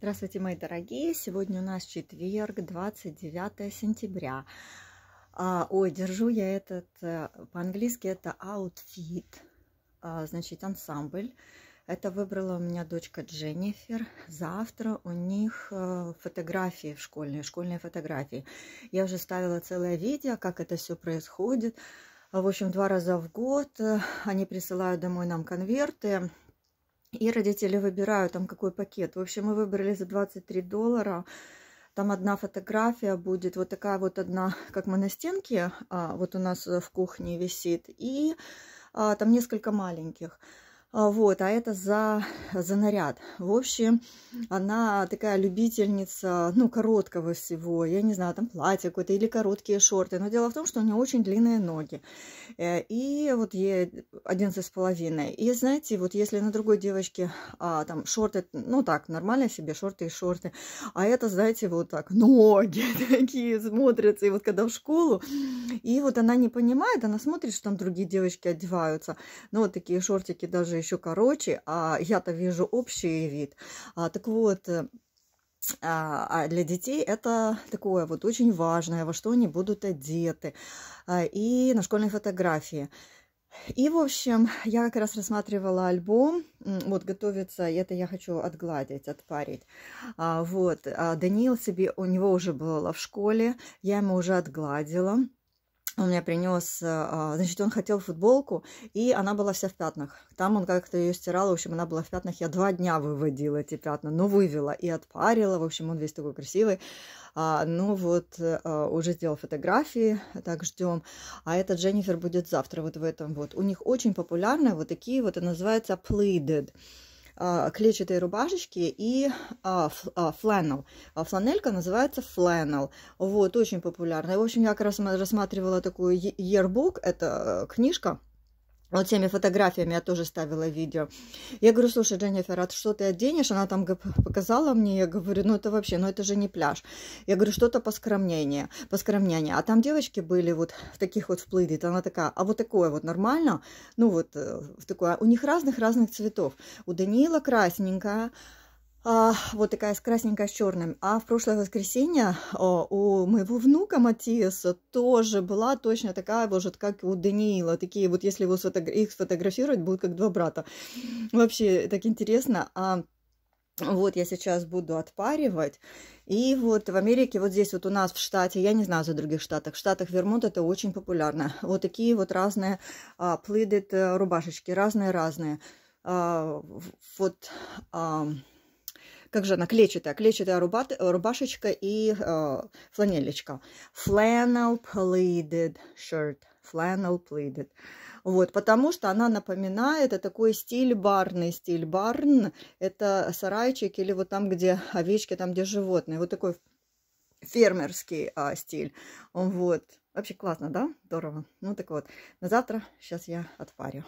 Здравствуйте, мои дорогие! Сегодня у нас четверг, 29 сентября. А, ой, держу я этот, э, по-английски это outfit, а, значит, ансамбль. Это выбрала у меня дочка Дженнифер. Завтра у них э, фотографии в школьные, школьные фотографии. Я уже ставила целое видео, как это все происходит. В общем, два раза в год э, они присылают домой нам конверты и родители выбирают там какой пакет. В общем, мы выбрали за 23 доллара. Там одна фотография будет, вот такая вот одна, как мы на стенке, а, вот у нас в кухне висит, и а, там несколько маленьких. А, вот, а это за, за наряд. В общем, она такая любительница, ну, короткого всего. Я не знаю, там платье какое-то или короткие шорты. Но дело в том, что у нее очень длинные ноги. Э, и вот ей 11 с половиной. И знаете, вот если на другой девочке а, там шорты, ну так, нормально себе, шорты и шорты. А это, знаете, вот так, ноги такие смотрятся. И вот когда в школу, и вот она не понимает, она смотрит, что там другие девочки одеваются. Ну, вот такие шортики даже еще короче, а я-то вижу общий вид. А, так вот, э, а, а для детей это такое вот очень важное, во что они будут одеты. А, и на школьной фотографии. И, в общем, я как раз рассматривала альбом, вот готовится, это я хочу отгладить, отпарить. А, вот, а Даниил себе, у него уже было в школе, я ему уже отгладила он мне принес, а, значит, он хотел футболку, и она была вся в пятнах. Там он как-то ее стирал, в общем, она была в пятнах. Я два дня выводила эти пятна, но вывела и отпарила. В общем, он весь такой красивый. А, ну вот, а, уже сделал фотографии, так ждем. А этот Дженнифер будет завтра вот в этом вот. У них очень популярные вот такие вот, это называется pleated. А, клетчатые рубашечки и а, а, фланел. Фланелька называется фланел. Вот, очень популярная. В общем, я как раз рассматривала такую yearbook, это э, книжка, вот теми фотографиями я тоже ставила видео. Я говорю, слушай, Дженнифер, а что ты оденешь? Она там показала мне, я говорю, ну это вообще, ну это же не пляж. Я говорю, что-то поскромнее, поскромнее. А там девочки были вот в таких вот вплыдит. Она такая, а вот такое вот нормально? Ну вот э, в такое. У них разных-разных цветов. У Даниила красненькая, а, вот такая с красненькой с черным. А в прошлое воскресенье о, у моего внука Матиаса тоже была точно такая, вот как у Даниила. Такие вот, если его сфотогра их сфотографировать, будут как два брата. Вообще, так интересно. А вот я сейчас буду отпаривать. И вот в Америке, вот здесь вот у нас в штате, я не знаю за других штатах, в штатах Вермонт это очень популярно. Вот такие вот разные а, pleated э, рубашечки, разные-разные. А, вот... А, как же она, клетчатая, клетчатая рубат, рубашечка и э, фланелечка. Flannel pleated shirt, flannel pleated. Вот, потому что она напоминает, это такой стиль барный, стиль барн, это сарайчик или вот там, где овечки, там, где животные, вот такой фермерский а, стиль, вот. Вообще классно, да? Здорово. Ну так вот, на завтра сейчас я отпарю.